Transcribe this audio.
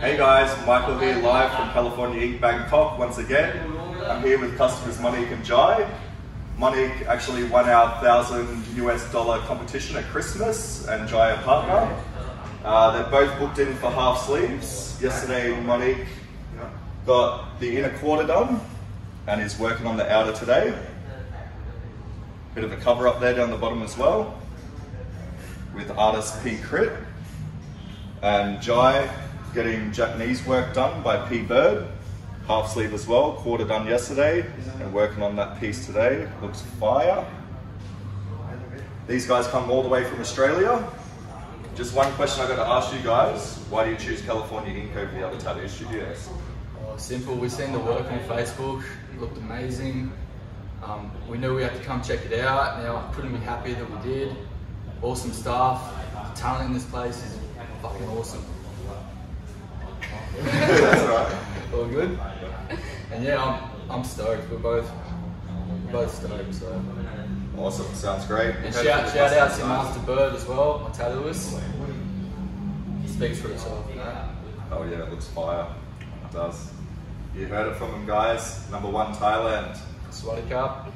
Hey guys, Michael here live from California Ink Bangkok once again. I'm here with customers Monique and Jai. Monique actually won our thousand US dollar competition at Christmas and Jai a partner. Uh, they're both booked in for half sleeves. Yesterday Monique got the inner quarter done and is working on the outer today. Bit of a cover up there down the bottom as well with artist P Crit and Jai getting Japanese work done by P Bird, half sleeve as well, quarter done yesterday and working on that piece today, looks fire. These guys come all the way from Australia. Just one question I got to ask you guys, why do you choose California Ink over the other tattoo studios? Oh, simple, we've seen the work on Facebook, it looked amazing. Um, we knew we had to come check it out, now couldn't be happier that we did awesome staff. The talent in this place is fucking awesome. And yeah, I'm, I'm stoked. We're both we're both stoked. So. Awesome, sounds great. And shout, shout out to Master Bird as well, my tattooist. Speaks for itself. Oh yeah, it looks fire. It does. You heard it from him, guys. Number one Thailand. Swaddy Cup.